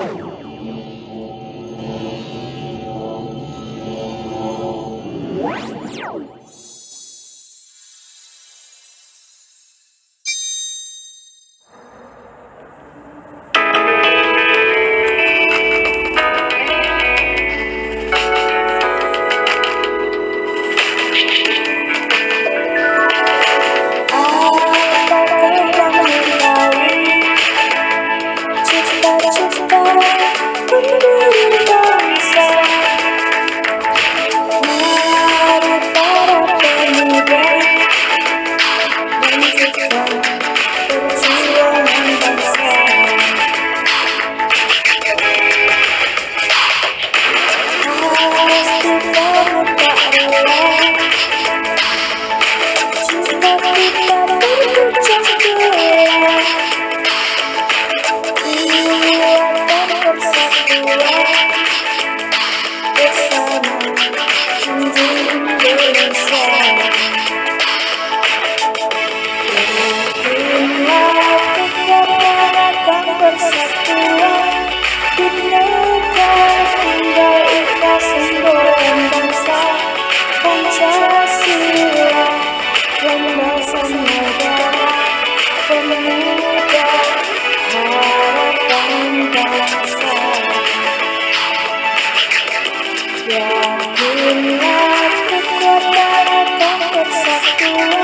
Bye. Thank you.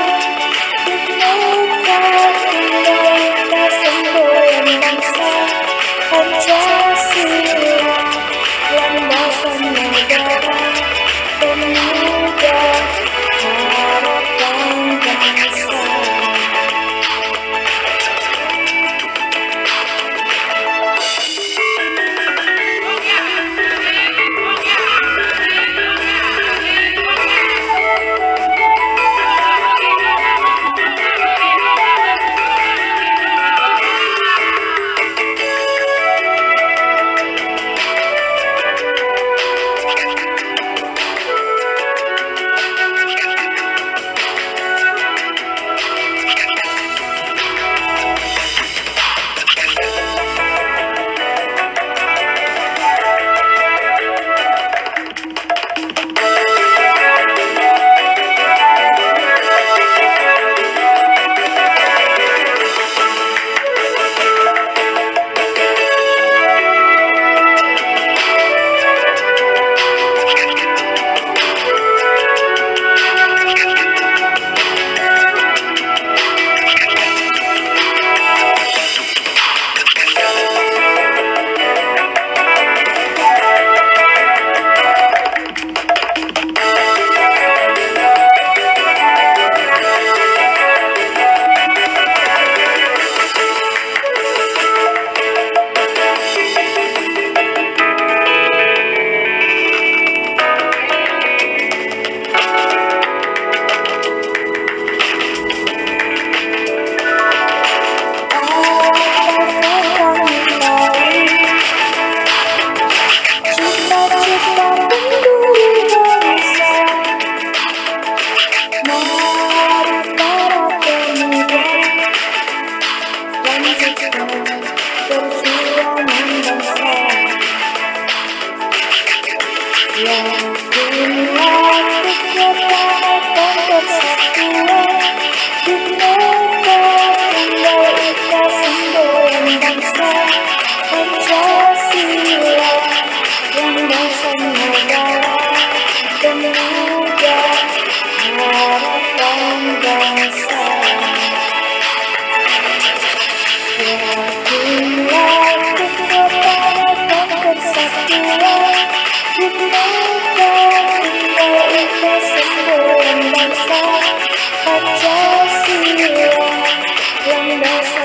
Yeah.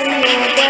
I know